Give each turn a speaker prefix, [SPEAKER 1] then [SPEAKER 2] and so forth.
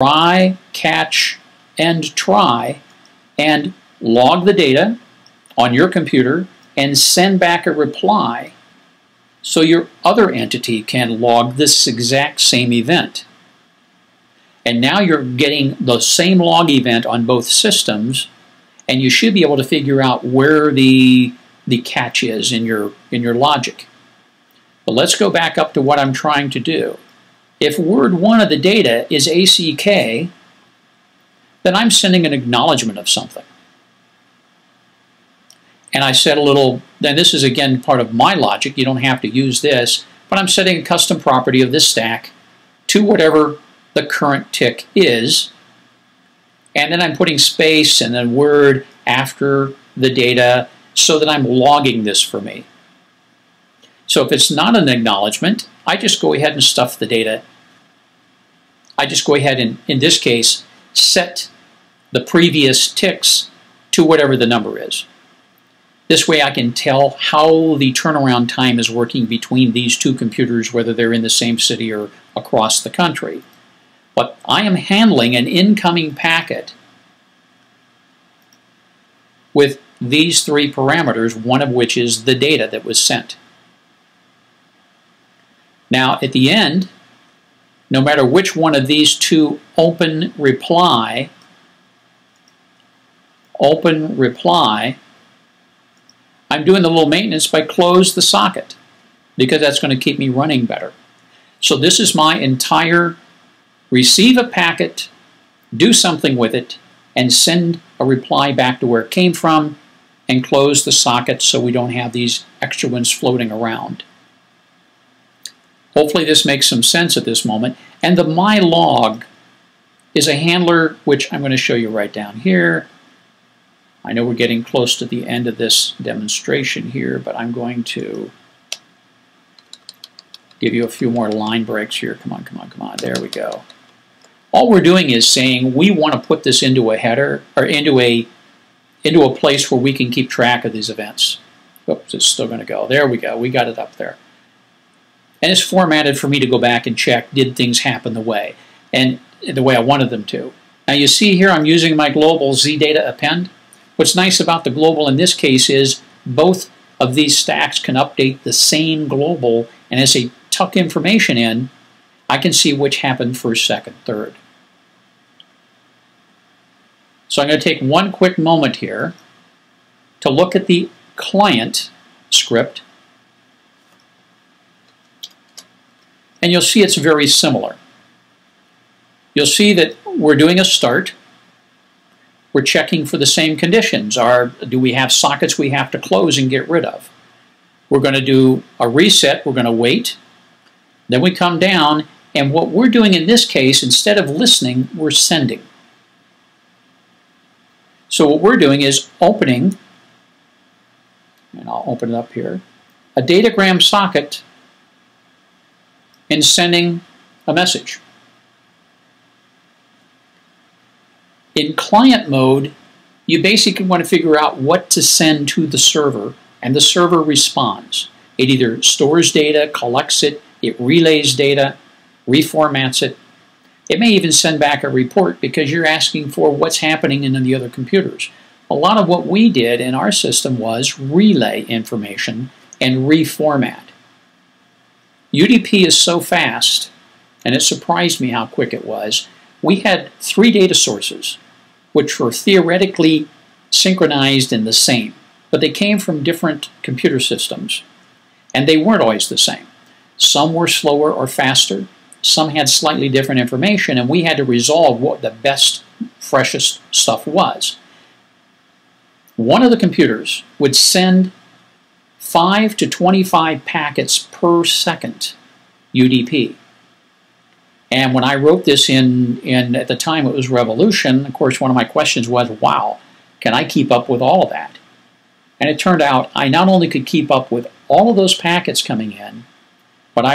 [SPEAKER 1] try, catch, and try, and log the data on your computer and send back a reply so your other entity can log this exact same event. And now you're getting the same log event on both systems, and you should be able to figure out where the, the catch is in your, in your logic. But let's go back up to what I'm trying to do. If word one of the data is ACK, then I'm sending an acknowledgement of something. And I set a little, then this is again part of my logic, you don't have to use this, but I'm setting a custom property of this stack to whatever the current tick is. And then I'm putting space and then word after the data so that I'm logging this for me. So if it's not an acknowledgement, I just go ahead and stuff the data. I just go ahead and, in this case, set the previous ticks to whatever the number is. This way I can tell how the turnaround time is working between these two computers, whether they're in the same city or across the country. But I am handling an incoming packet with these three parameters, one of which is the data that was sent. Now, at the end, no matter which one of these two open reply, open reply, I'm doing the little maintenance by close the socket because that's going to keep me running better. So this is my entire receive a packet, do something with it, and send a reply back to where it came from and close the socket so we don't have these extra ones floating around. Hopefully this makes some sense at this moment. And the mylog is a handler which I'm going to show you right down here. I know we're getting close to the end of this demonstration here, but I'm going to give you a few more line breaks here. Come on, come on, come on. There we go. All we're doing is saying we want to put this into a header or into a into a place where we can keep track of these events. Oops, it's still going to go. There we go. We got it up there. And it's formatted for me to go back and check, did things happen the way, and the way I wanted them to. Now you see here I'm using my global zdata append. What's nice about the global in this case is both of these stacks can update the same global, and as they tuck information in, I can see which happened first, second, third. So I'm going to take one quick moment here to look at the client script, and you'll see it's very similar. You'll see that we're doing a start, we're checking for the same conditions. Are, do we have sockets we have to close and get rid of? We're going to do a reset. We're going to wait. Then we come down, and what we're doing in this case, instead of listening, we're sending. So what we're doing is opening, and I'll open it up here, a datagram socket and sending a message. In client mode, you basically want to figure out what to send to the server, and the server responds. It either stores data, collects it, it relays data, reformats it. It may even send back a report because you're asking for what's happening in the other computers. A lot of what we did in our system was relay information and reformat. UDP is so fast, and it surprised me how quick it was. We had three data sources which were theoretically synchronized and the same, but they came from different computer systems, and they weren't always the same. Some were slower or faster, some had slightly different information, and we had to resolve what the best, freshest stuff was. One of the computers would send 5 to 25 packets per second UDP. And when I wrote this in, in at the time it was Revolution, of course, one of my questions was, wow, can I keep up with all of that? And it turned out I not only could keep up with all of those packets coming in,